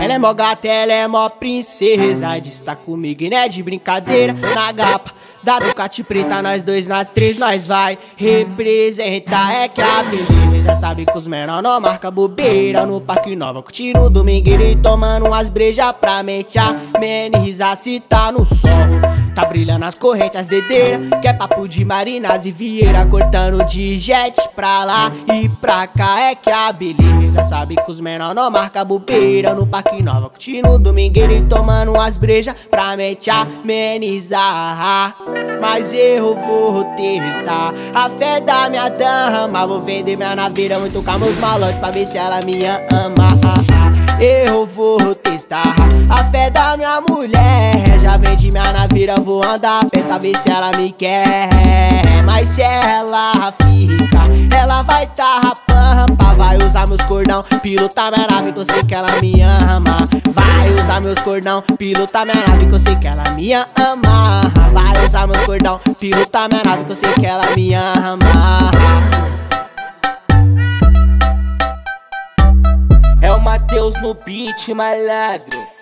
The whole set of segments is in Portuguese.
Ela é mó gata, ela é mó princesa. Diz tá comigo e né de brincadeira. Na gapa da Ducati preta Nós dois nas três, nós vai representar. É que a beleza sabe que os menor não marca bobeira. No Parque Nova, curtindo o domingueiro E tomando umas brejas pra mente. Amenizar se tá no sol Tá brilhando as correntes, as dedeiras Que é papo de Marinas e Vieira Cortando de jet pra lá e pra cá. É que a beleza sabe que os menor não marca bobeira No Parque Nova, curtindo domingueiro E tomando umas brejas pra mente amenizar. Mas eu vou testar a fé da minha dama Vou vender minha naveira, vou tocar meus malotes Pra ver se ela me ama Eu vou testar a fé da minha mulher Já vende minha naveira, vou andar pra ver se ela me quer. Mas se ela fica, ela vai tá rapampa Vai usar meus cordão, pilotar minha nave que eu sei que ela me ama. Vai usar meus cordão, pilotar minha nave que eu sei que ela me ama. Vai usar meus cordão, pilotar minha nave que eu sei que ela me ama Matheus no beat, malandro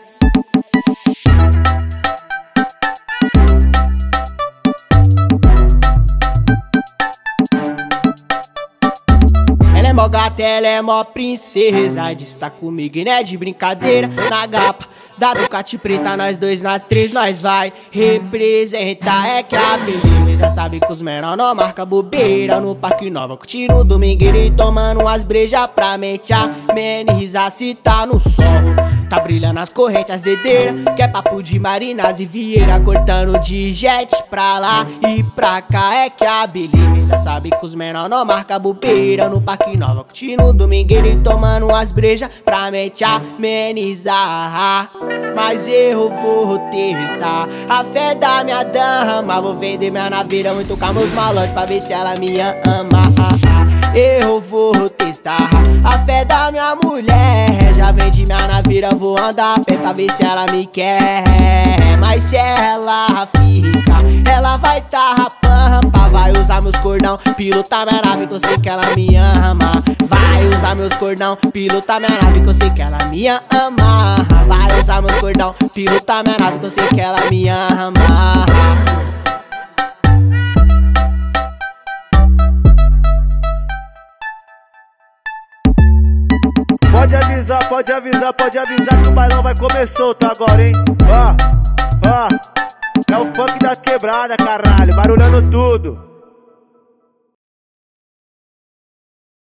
mó gata, ela é mó princesa. Diz tá comigo e né de brincadeira. Na gapa da Ducati preta Nós dois nas três, nós vai representar. É que a beleza sabe que os menor não marca bobeira. No Parque Nova, curtindo o domingueiro E tomando umas brejas pra mente amenizar se tá no sol Tá brilhando as correntes, as dedeiras Que é papo de Marinas e Vieira Cortando de jet pra lá e pra cá. É que a beleza sabe que os menor não marca bobeira. No Parque Nova, curtindo domingueiro E tomando umas brejas pra mente amenizar. Mas eu vou testar a fé da minha dama Vou vender minha naveira, vou tocar meus malotes Pra ver se ela me ama. Eu vou testar a fé da minha mulher. Já vende minha naveira, vou andar perto pra ver se ela me quer. Mas se ela fica, ela vai tá rapampa Vai usar meus cordão, pilotar minha nave que eu sei que ela me ama. Vai usar meus cordão, pilotar minha nave que eu sei que ela me ama. Vai usar meus cordão, pilotar minha nave que eu sei que ela me ama Pode avisar, pode avisar, pode avisar que o bailão vai começar solto agora, hein? Ó, ó, é o funk da quebrada, caralho, barulhando tudo.